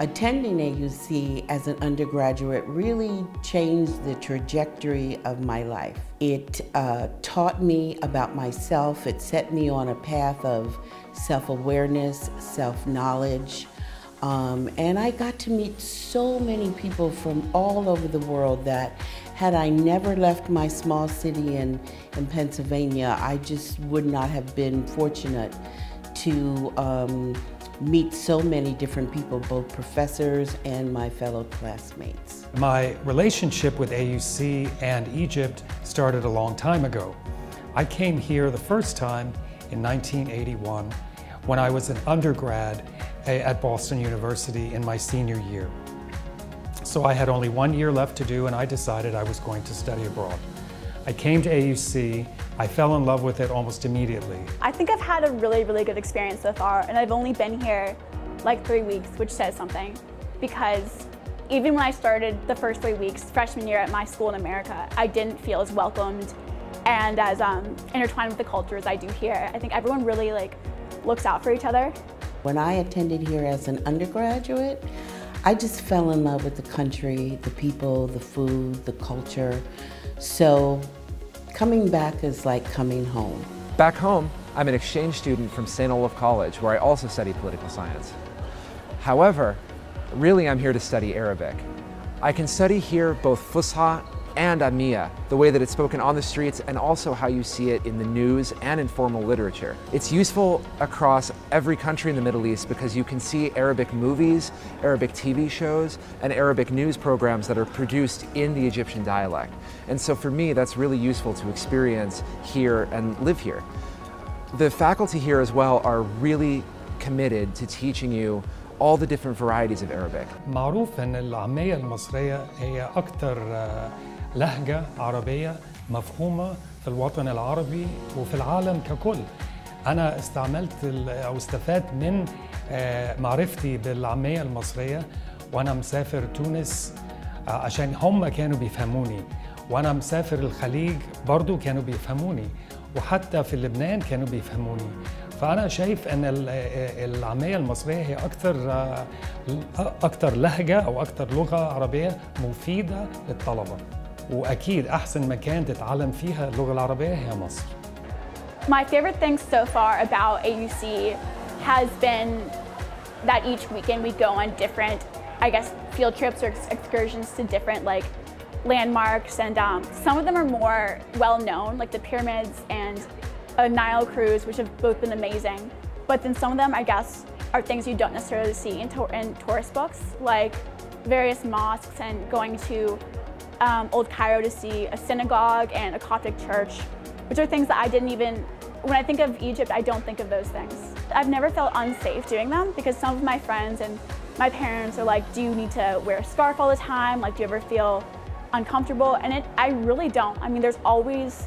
Attending AUC as an undergraduate really changed the trajectory of my life. It uh, taught me about myself, it set me on a path of self-awareness, self-knowledge, um, and I got to meet so many people from all over the world that had I never left my small city in, in Pennsylvania, I just would not have been fortunate to um, meet so many different people, both professors and my fellow classmates. My relationship with AUC and Egypt started a long time ago. I came here the first time in 1981 when I was an undergrad at Boston University in my senior year. So I had only one year left to do and I decided I was going to study abroad. I came to AUC, I fell in love with it almost immediately. I think I've had a really, really good experience so far and I've only been here like three weeks, which says something because even when I started the first three weeks, freshman year at my school in America, I didn't feel as welcomed and as um, intertwined with the culture as I do here. I think everyone really like looks out for each other. When I attended here as an undergraduate, I just fell in love with the country, the people, the food, the culture. So coming back is like coming home. Back home, I'm an exchange student from St. Olaf College, where I also study political science. However, really I'm here to study Arabic. I can study here both Fusha and Amiya, the way that it's spoken on the streets and also how you see it in the news and in formal literature. It's useful across every country in the Middle East because you can see Arabic movies, Arabic TV shows, and Arabic news programs that are produced in the Egyptian dialect. And so for me, that's really useful to experience here and live here. The faculty here as well are really committed to teaching you all the different varieties of Arabic. معروف ان العامية المصرية هي أكثر لهجة عربية مفهومة في الوطن العربي وفي العالم ككل. أنا استعملت أو استفدت من معرفتي بالعامية المصرية وأنا مسافر تونس عشان هم كانوا بيفهموني. وأنا مسافر الخليج برضو كانوا بيفهموني. وحتى في لبنان كانوا بيفهموني. فأنا شايف أن العامية المصرية هي أكثر أكثر لهجة أو أكثر لغة عربية مفيدة للطلبة. واكيد احسن مكان تتعلم فيها اللغه العربيه هي مصر. My favorite thing so far about AUC has been that each weekend we go on different, I guess, field trips or excursions to different like landmarks, and um, some of them are more well known, like the pyramids and a Nile cruise, which have both been amazing. But then some of them, I guess, are things you don't necessarily see in, in tourist books, like various mosques and going to um, Old Cairo to see a synagogue and a Coptic church, which are things that I didn't even, when I think of Egypt, I don't think of those things. I've never felt unsafe doing them because some of my friends and my parents are like, do you need to wear a scarf all the time? Like, do you ever feel uncomfortable? And it, I really don't. I mean, there's always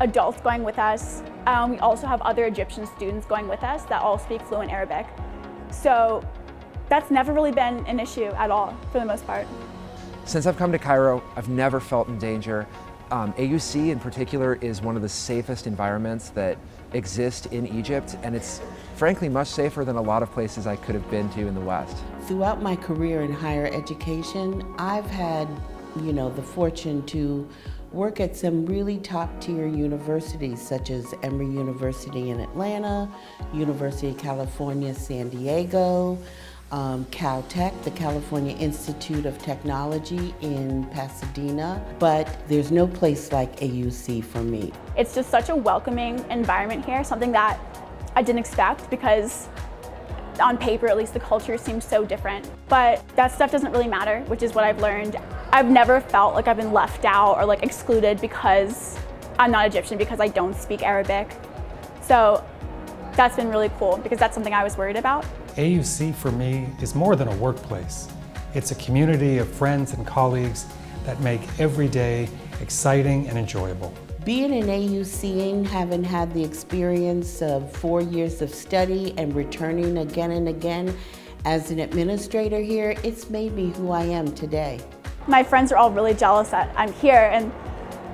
adults going with us. Um, we also have other Egyptian students going with us that all speak fluent Arabic. So that's never really been an issue at all, for the most part. Since I've come to Cairo, I've never felt in danger. Um, AUC in particular is one of the safest environments that exist in Egypt, and it's frankly much safer than a lot of places I could have been to in the West. Throughout my career in higher education, I've had, you know, the fortune to work at some really top tier universities such as Emory University in Atlanta, University of California, San Diego, um, Caltech, the California Institute of Technology in Pasadena, but there's no place like AUC for me. It's just such a welcoming environment here, something that I didn't expect because on paper at least the culture seems so different. But that stuff doesn't really matter, which is what I've learned. I've never felt like I've been left out or like excluded because I'm not Egyptian, because I don't speak Arabic. So that's been really cool because that's something I was worried about. AUC for me is more than a workplace. It's a community of friends and colleagues that make every day exciting and enjoyable. Being an AUCian, having had the experience of four years of study and returning again and again as an administrator here, it's made me who I am today. My friends are all really jealous that I'm here and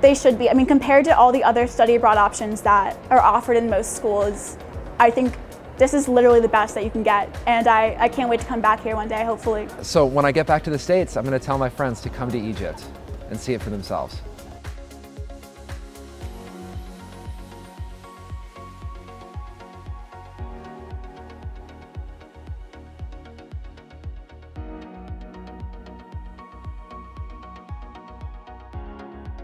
they should be. I mean, compared to all the other study abroad options that are offered in most schools, I think this is literally the best that you can get. And I, I can't wait to come back here one day, hopefully. So when I get back to the States, I'm going to tell my friends to come to Egypt and see it for themselves.